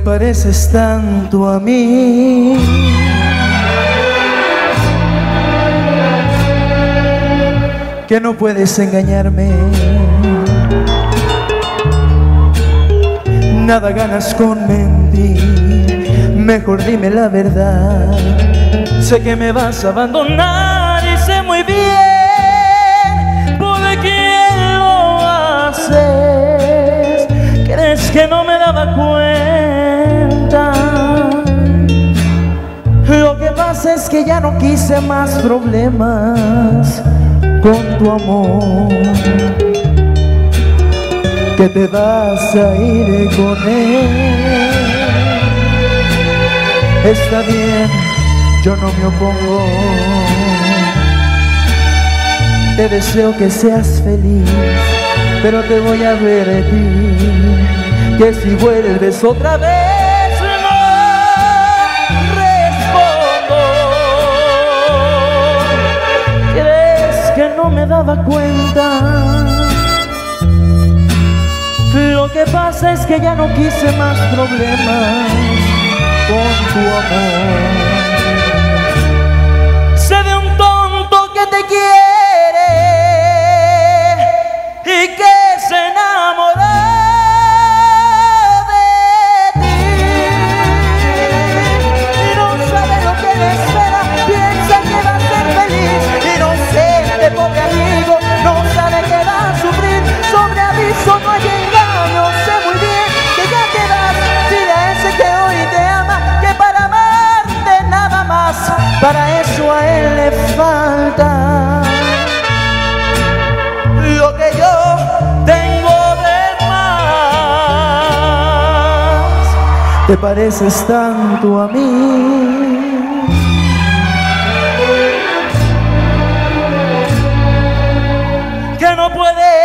pareces tanto a mí. Que no puedes engañarme. Nada ganas con mentir. Mejor dime la verdad. Sé que me vas a abandonar y sé muy bien es que ya no quise más problemas con tu amor. Que te vas a ir con él. Está bien, yo no me opongo. Te deseo que seas feliz, pero te voy a advertir que si vuelves otra vez daba cuenta? Lo que pasa es que ya no quise más problemas con tu amor. Para eso a él le falta lo que yo tengo de más. Te pareces tanto a mí. Que no puedes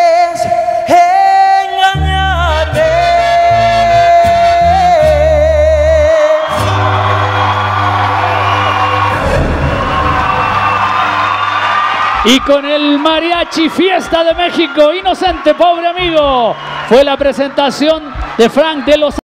Y con el Mariachi Fiesta de México, Inocente, pobre amigo, fue la presentación de Frank de los